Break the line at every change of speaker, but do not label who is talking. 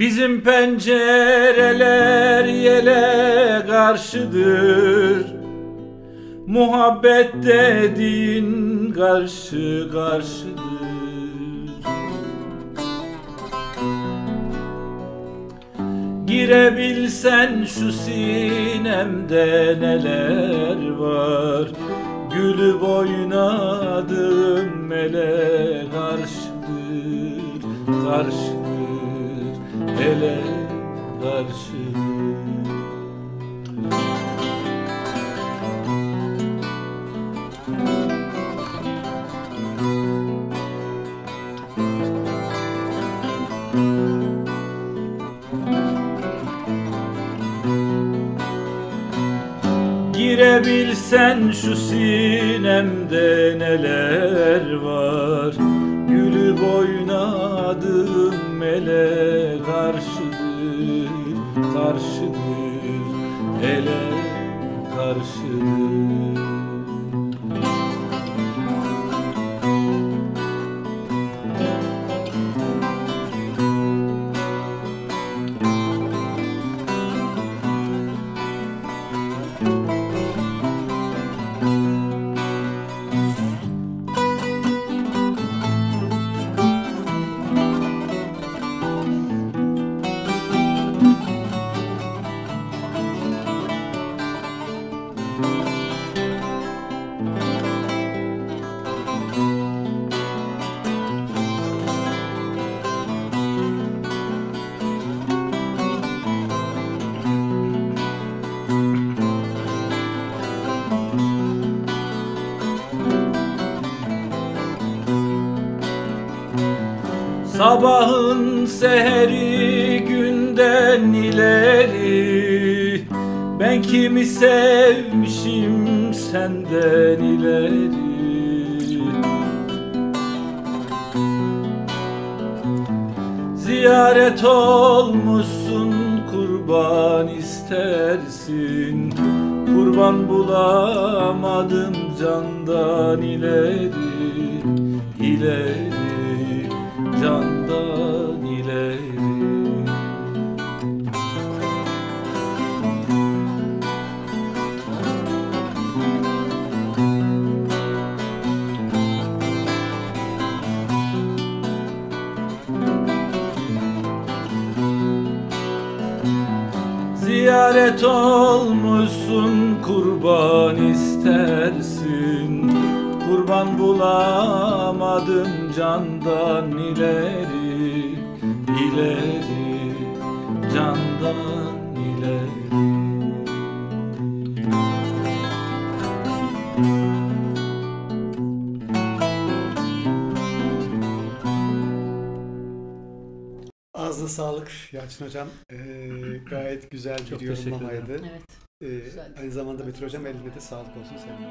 Bizim pencereler yele karşıdır. Muhabbet dediğin karşı karşıdır. Girebilsen şu sinemde neler var? Gülü oynadım mele karşıdır Karşıdır ele karşıdır Girebilsen şu sinemde neler var Gülü boynadım mele karşıdır Karşıdır ele karşıdır Sabahın seheri günden ileri. Ben kimi sevmişim senden ileri. Ziyaret olmuşsun kurban istersin. Kurban bulamadım candan ileri ileri Ziyaret olmuşsun kurban istersin. Kurban bulamadım candan ileri ileri
Ağzına sağlık Yalçın Hocam. Ee, gayet güzel bir
Çok teşekkür
yorumlamaydı.
Evet.
Ee,
güzel.
aynı zamanda Betül Hocam eline de sağlık olsun de.